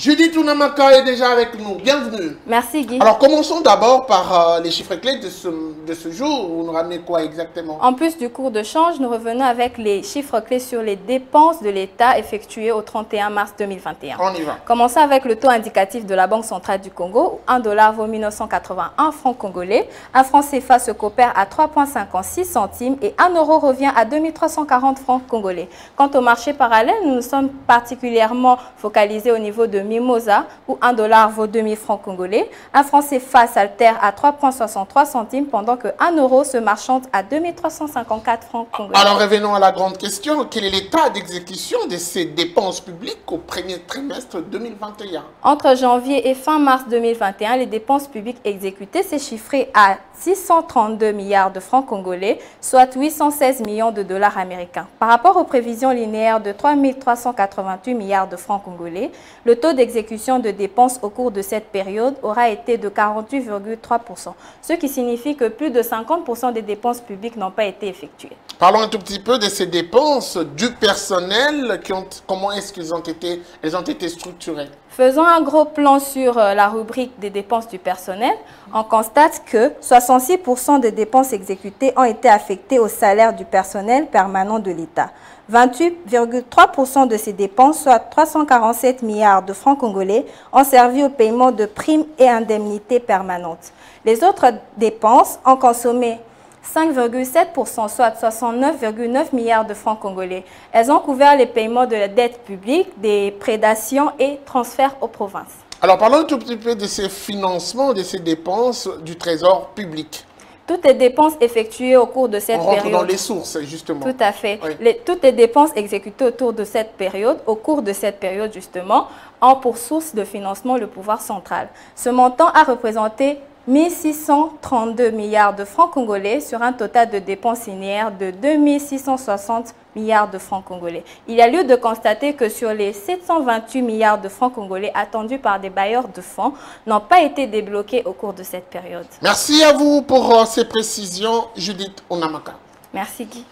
Judith Unamaka est déjà avec nous. Bienvenue. Merci Guy. Alors commençons d'abord par euh, les chiffres clés de ce, de ce jour. Vous nous ramenez quoi exactement? En plus du cours de change, nous revenons avec les chiffres clés sur les dépenses de l'État effectuées au 31 mars 2021. On y va. Commençons avec le taux indicatif de la Banque centrale du Congo. 1 dollar vaut 1981 francs congolais. Un franc CFA se coopère à 3,56 centimes et 1 euro revient à 2340 francs congolais. Quant au marché parallèle, nous nous sommes particulièrement focalisés au niveau de Mimosa, où 1 dollar vaut 2000 francs congolais. Un franc CFA s'altère à 3,63 centimes, pendant que 1 euro se marchande à 2354 francs congolais. Alors revenons à la grande question. Quel est l'état d'exécution de ces dépenses publiques au premier trimestre 2021 Entre janvier et fin mars 2021, les dépenses publiques exécutées s'est chiffré à 632 milliards de francs congolais, soit 816 millions de dollars américains. Par rapport aux prévisions linéaires de 3388 milliards de francs congolais, le taux d'exécution de dépenses au cours de cette période aura été de 48,3%, ce qui signifie que plus de 50% des dépenses publiques n'ont pas été effectuées. Parlons un tout petit peu de ces dépenses du personnel. Qui ont, comment est-ce qu'elles ont été, elles ont été structurées? Faisons un gros plan sur euh, la rubrique des dépenses du personnel. On constate que 66% des dépenses exécutées ont été affectées au salaire du personnel permanent de l'État. 28,3% de ces dépenses, soit 347 milliards de francs congolais, ont servi au paiement de primes et indemnités permanentes. Les autres dépenses ont consommé 5,7%, soit 69,9 milliards de francs congolais. Elles ont couvert les paiements de la dette publique, des prédations et transferts aux provinces. Alors parlons un tout petit peu de ces financements, de ces dépenses du trésor public. Toutes les dépenses effectuées au cours de cette On rentre période. dans les sources, justement. Tout à fait. Oui. Les- toutes les dépenses exécutées autour de cette période, au cours de cette période justement, ont pour source de financement le pouvoir central. Ce montant a représenté 1632 milliards de francs congolais sur un total de dépenses linéaires de 2660 milliards de francs congolais. Il y a lieu de constater que sur les 728 milliards de francs congolais attendus par des bailleurs de fonds, n'ont pas été débloqués au cours de cette période. Merci à vous pour euh, ces précisions, Judith Onamaka. Merci Guy.